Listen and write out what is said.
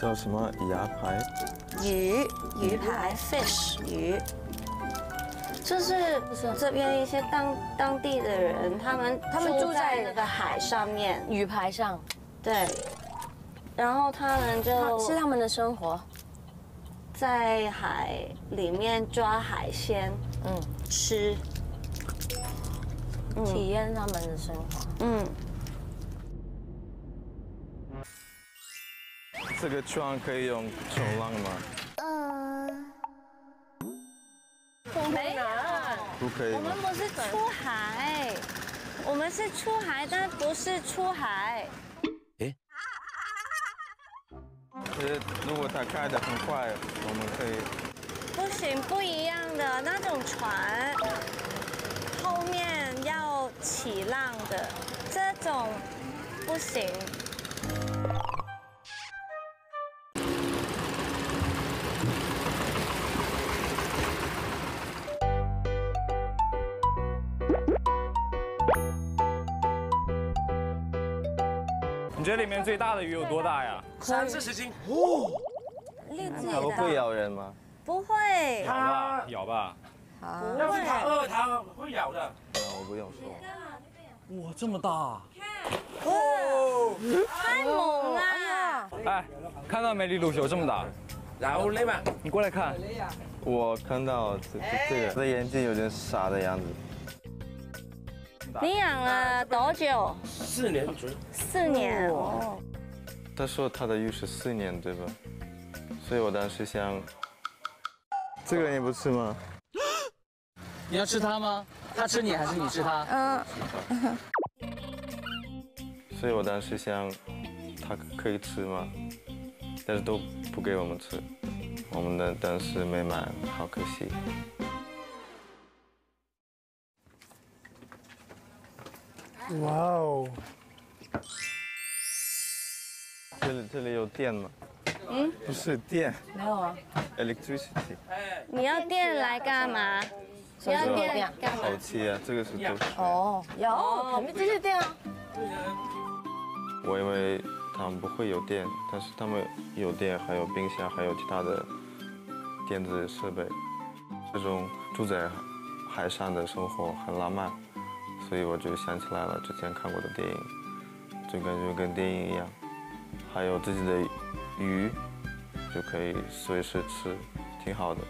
叫什么？牙排？鱼鱼排 fish 鱼，就是这边一些当当地的人，他们他们住在那个海上面，鱼排上，对，然后他们就是他们的生活。在海里面抓海鲜，嗯，吃，体验他们的生活，嗯。这个船可以用冲浪吗？嗯，没有，不可以。我们不是出海，我们是出海，但不是出海。诶。如果它开的很快，我们可以。不行，不一样的那种船，后面要起浪的，这种不行。你觉得里面最大的鱼有多大呀？三四十斤。哦，它不会咬人吗？不会。咬吧，咬吧。要是它饿，它会咬的。我不用说。哇，这么大！哦，太猛了！哎，看到没，李鲁有这么大。然后那嘛，你过来看。我看到这这个，这眼睛有点傻的样子。你养了多久？四年左右。四年哦。他说他的鱼是四年，对吧？所以我当时想，这个你不吃吗？你要吃它吗？它吃你还是你吃它？嗯。所以我当时想，它可以吃吗？但是都不给我们吃，我们的当时没买，好可惜。哇哦！这里这里有电吗？嗯，不是电，没有啊。Electricity。你要电来干嘛？你要电干嘛？好气啊！这个是都是。哦，有我们这是电啊。我以为他们不会有电，但是他们有电，还有冰箱，还有其他的电子设备。这种住在海上的生活很浪漫。所以我就想起来了之前看过的电影，就感觉跟电影一样，还有自己的鱼，就可以随时吃，挺好的。